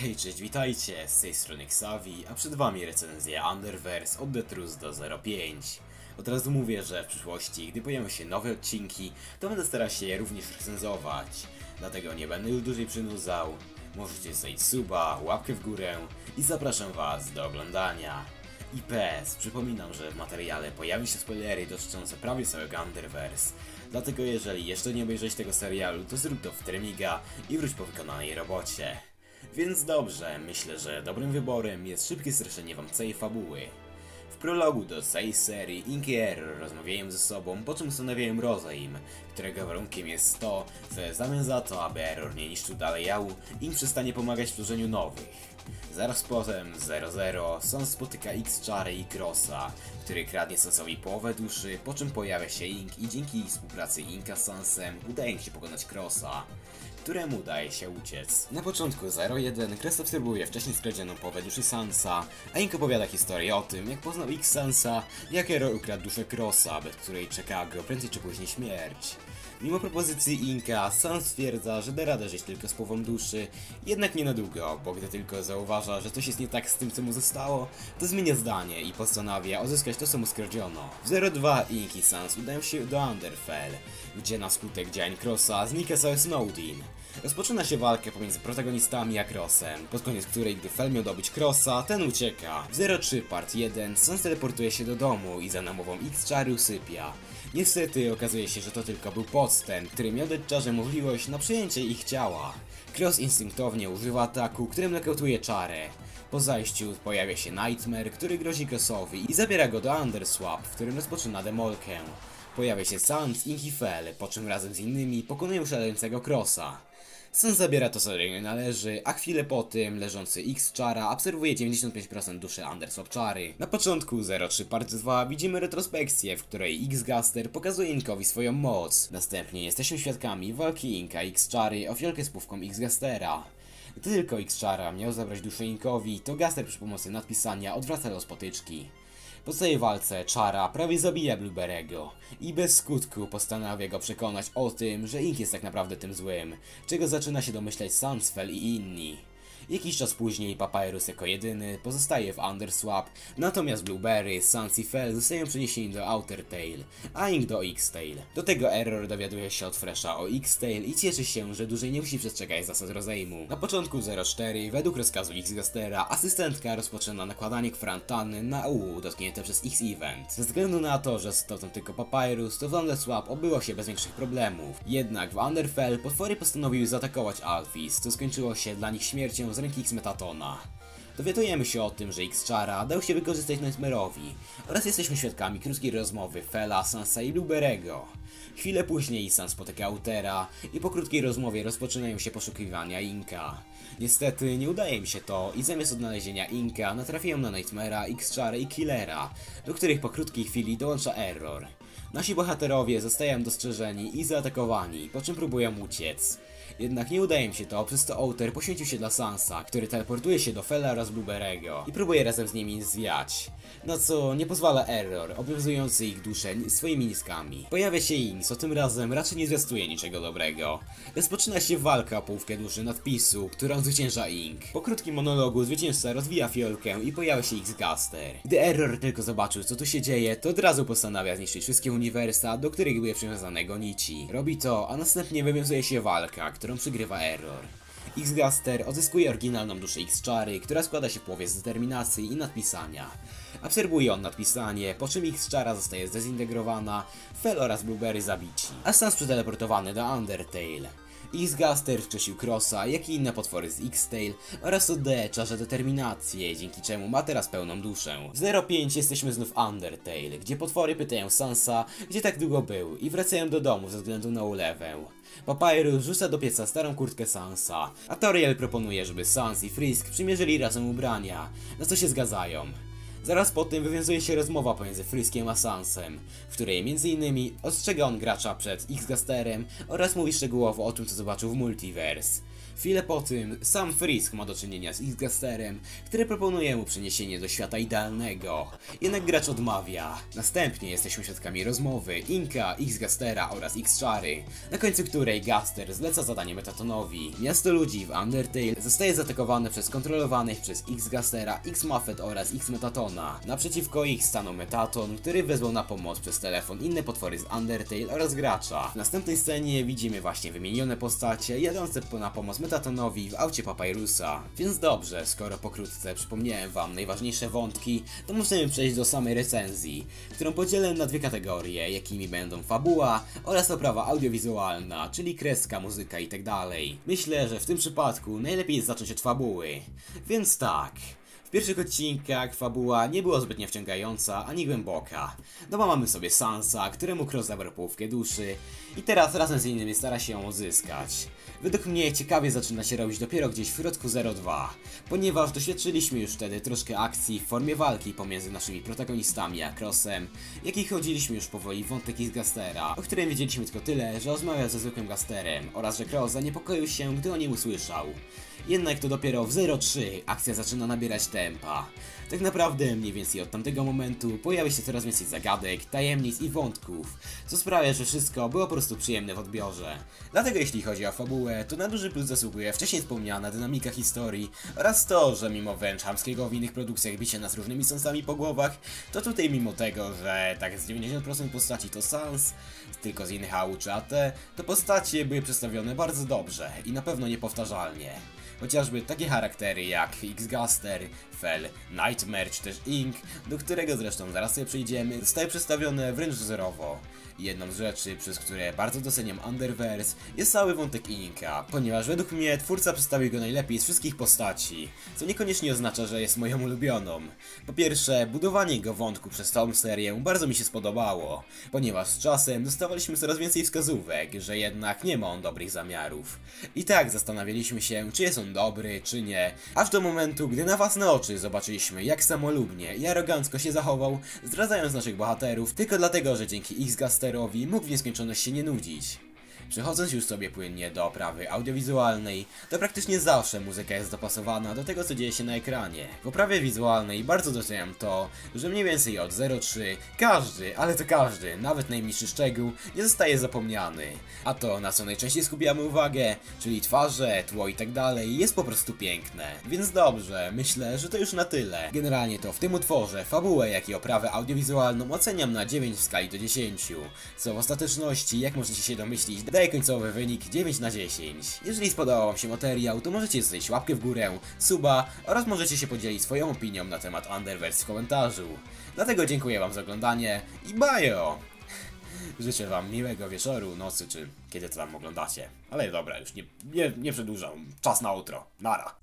Hej, cześć, witajcie, z tej strony Xavi, a przed wami recenzja Underverse od Detrus do 05. Od razu mówię, że w przyszłości, gdy pojawią się nowe odcinki, to będę starał się je również recenzować. Dlatego nie będę już dłużej przynudzał. Możecie zostawić suba, łapkę w górę i zapraszam was do oglądania. I PS, przypominam, że w materiale pojawią się spoilery dotyczące prawie całego Underverse. Dlatego jeżeli jeszcze nie obejrzeć tego serialu, to zrób to w Tremiga i wróć po wykonanej robocie. Więc dobrze, myślę, że dobrym wyborem jest szybkie streszczenie wam całej fabuły. W prologu do tej serii Ink i Error rozmawiają ze sobą, po czym ustanawiają rozejm, którego warunkiem jest to, że w zamian za to, aby Error nie niszczył dalej jału, Ink przestanie pomagać w tworzeniu nowych. Zaraz potem 00 Sans spotyka X Chary i Crossa, który kradnie Sansowi połowę duszy, po czym pojawia się Ink i dzięki współpracy Inka z Sansem udaje im się pokonać Crossa któremu udaje się uciec. Na początku 01 Crest obserwuje wcześniej skradzioną połowę duszy Sansa, a Ink opowiada historię o tym, jak poznał X Sansa, jak Hero ukradł duszę Crossa, bez której czeka go prędzej czy później śmierć. Mimo propozycji Inka, Sans stwierdza, że da radę żyć tylko z połową duszy, jednak nie na długo, bo gdy tylko zauważa, że coś jest nie tak z tym, co mu zostało, to zmienia zdanie i postanawia odzyskać to, co mu skradziono. W 02 Ink i Sans udają się do Underfell, gdzie na skutek działań Crossa znika cały Snowdin. Rozpoczyna się walkę pomiędzy protagonistami a Crossem, pod koniec której, gdy Fel miał dobyć Crossa, ten ucieka. W 03 Part 1 Sans teleportuje się do domu i za namową X-Czary usypia. Niestety okazuje się, że to tylko był podstęp, który miał dać czarze możliwość na przejęcie ich ciała. Cross instynktownie używa ataku, którym nokautuje czarę. Po zajściu pojawia się Nightmare, który grozi Crossowi i zabiera go do Underswap, w którym rozpoczyna demolkę. Pojawia się Sans i Fel, po czym razem z innymi pokonują szalejącego Crossa. Sans zabiera to, co niego należy, a chwilę po tym leżący X-Chara obserwuje 95% duszy Underswap Chary. Na początku 03 Part 2 widzimy retrospekcję, w której X-Gaster pokazuje Inkowi swoją moc. Następnie jesteśmy świadkami walki Inka i X-Chary o fiolkę z pówką X-Gastera. Gdy tylko X-Chara miał zabrać duszę Inkowi, to Gaster przy pomocy nadpisania odwraca do spotyczki. Po tej walce Chara prawie zabija Blueberry'ego i bez skutku postanawia go przekonać o tym, że Ink jest tak naprawdę tym złym, czego zaczyna się domyślać Sansfell i inni. Jakiś czas później Papyrus jako jedyny pozostaje w Underswap, natomiast Blueberry, Sans i Fell zostają przeniesieni do Outer Tail, a Ink do X-Tail. Do tego Error dowiaduje się od Fresha o X-Tail i cieszy się, że dłużej nie musi przestrzegać zasad rozejmu. Na początku 04, według rozkazu X-Gastera, asystentka rozpoczyna nakładanie kwarantanny na U dotknięte przez X-Event. Ze względu na to, że stał tam tylko Papyrus, to w Underswap obyło się bez większych problemów. Jednak w Underfell potwory postanowiły zaatakować Alphys, co skończyło się dla nich śmiercią z ręki X-Metatona. Dowiadujemy się o tym, że X-Chara dał się wykorzystać Nightmare'owi oraz jesteśmy świadkami krótkiej rozmowy Fela, Sansa i Blueberry'ego. Chwilę później Sans spotyka Utera i po krótkiej rozmowie rozpoczynają się poszukiwania Inka. Niestety nie udaje mi się to i zamiast odnalezienia Inka natrafiają na Nightmare'a, X-Chara i Killera, do których po krótkiej chwili dołącza Error. Nasi bohaterowie zostają dostrzeżeni i zaatakowani, po czym próbują uciec. Jednak nie udaje mi się to, przez to Outer poświęcił się dla Sansa, który teleportuje się do Fela oraz Blueberry'ego i próbuje razem z nimi zwiać. Na co nie pozwala Error, obowiązujący ich duszę swoimi niskami. Pojawia się Ins, o tym razem raczej nie zwiastuje niczego dobrego. Rozpoczyna się walka o połówkę duszy nadpisu, którą zwycięża Ink. Po krótkim monologu zwycięzca rozwija fiolkę i pojawia się X-Gaster. Gdy Error tylko zobaczył co tu się dzieje, to od razu postanawia zniszczyć wszystkie uniwersa, do których były przywiązane gonici. Robi to, a następnie wywiązuje się walka, którą przygrywa Error. X-Gaster odzyskuje oryginalną duszę X-Chary, która składa się w połowie z determinacji i nadpisania. Obserwuje on nadpisanie, po czym X-Chara zostaje zdezintegrowana, Fel oraz Blueberry zabici, a Sans przeteleportowany do Undertale. X-Gaster wczesił Crossa, jak i inne potwory z X-Tail oraz oddaje czarze determinację, dzięki czemu ma teraz pełną duszę. W 05 jesteśmy znów Undertale, gdzie potwory pytają Sansa, gdzie tak długo był i wracają do domu ze względu na ulewę. Papyrus rzuca do pieca starą kurtkę Sansa, a Toriel proponuje, żeby Sans i Frisk przymierzyli razem ubrania, na co się zgadzają. Zaraz po tym wywiązuje się rozmowa pomiędzy Friskiem a Sansem, w której m.in. ostrzega on gracza przed X-Gasterem oraz mówi szczegółowo o tym co zobaczył w Multiverse. Chwilę po tym sam Frisk ma do czynienia z X-Gasterem, który proponuje mu przeniesienie do świata idealnego. Jednak gracz odmawia. Następnie jesteśmy świadkami rozmowy Inka, X-Gastera oraz X-Chary, na końcu której Gaster zleca zadanie Metatonowi. Miasto ludzi w Undertale zostaje zaatakowane przez kontrolowanych przez X-Gastera, X-Muffet oraz X-Metatona. Naprzeciwko ich stanął Metaton, który wezwał na pomoc przez telefon inne potwory z Undertale oraz gracza. W następnej scenie widzimy właśnie wymienione postacie jadące po- na pomoc Metatonowi w aucie Papyrusa. Więc dobrze, skoro pokrótce przypomniałem wam najważniejsze wątki, to możemy przejść do samej recenzji, którą podzielę na dwie kategorie, jakimi będą fabuła oraz oprawa audiowizualna, czyli kreska, muzyka itd. Myślę, że w tym przypadku najlepiej jest zacząć od fabuły. Więc tak. W pierwszych odcinkach fabuła nie była zbytnio wciągająca ani głęboka. No bo mamy sobie Sansa, któremu Cross zabrał połówkę duszy i teraz razem z innymi stara się ją uzyskać. Według mnie ciekawie zaczyna się robić dopiero gdzieś w środku 02, ponieważ doświadczyliśmy już wtedy troszkę akcji w formie walki pomiędzy naszymi protagonistami a Crossem, jak i chodziliśmy już powoli wątek z Gastera, o którym wiedzieliśmy tylko tyle, że rozmawiał ze zwykłym Gasterem oraz że Cross zaniepokoił się, gdy o nim usłyszał. Jednak to dopiero w 03 akcja zaczyna nabierać tempa. Tak naprawdę mniej więcej od tamtego momentu pojawia się coraz więcej zagadek, tajemnic i wątków, co sprawia, że wszystko było po prostu przyjemne w odbiorze. Dlatego jeśli chodzi o fabułę, to na duży plus zasługuje wcześniej wspomniana dynamika historii oraz to, że mimo wręcz chamskiego w innych produkcjach bicia nas różnymi sensami po głowach, to tutaj mimo tego, że tak z 90% postaci to sans, tylko z innych AU czy AT, to postacie były przedstawione bardzo dobrze i na pewno niepowtarzalnie. Chociażby takie charaktery jak X-Gaster, Fell, Nightmare czy też Ink, do którego zresztą zaraz sobie przyjdziemy, zostały przedstawione wręcz wzorowo. Jedną z rzeczy, przez które bardzo doceniam Underverse, jest cały wątek Inka, ponieważ według mnie twórca przedstawił go najlepiej z wszystkich postaci, co niekoniecznie oznacza, że jest moją ulubioną. Po pierwsze, budowanie jego wątku przez całą serię bardzo mi się spodobało, ponieważ z czasem dostawaliśmy coraz więcej wskazówek, że jednak nie ma on dobrych zamiarów. I tak zastanawialiśmy się, czy jest on dobry, czy nie, aż do momentu, gdy na własne oczy zobaczyliśmy, jak samolubnie i arogancko się zachował, zdradzając naszych bohaterów tylko dlatego, że dzięki X-Gasterowi mógł w nieskończoność się nie nudzić. Przechodząc już sobie płynnie do oprawy audiowizualnej, to praktycznie zawsze muzyka jest dopasowana do tego, co dzieje się na ekranie. W oprawie wizualnej bardzo doceniam to, że mniej więcej od 03 każdy, ale to każdy, nawet najmniejszy szczegół, nie zostaje zapomniany. A to, na co najczęściej skupiamy uwagę, czyli twarze, tło i tak dalej, jest po prostu piękne. Więc dobrze, myślę, że to już na tyle. Generalnie to w tym utworze fabułę, jak i oprawę audiowizualną oceniam na 9 w skali do 10, co w ostateczności, jak możecie się domyślić, daje końcowy wynik 9 na 10. Jeżeli spodobał Wam się materiał, to możecie zostawić łapkę w górę, suba oraz możecie się podzielić swoją opinią na temat Underverse w komentarzu. Dlatego dziękuję Wam za oglądanie i bajo! Życzę Wam miłego wieczoru, nocy czy kiedy to tam oglądacie. Ale dobra, już nie, nie, nie przedłużam. Czas na utro. Nara.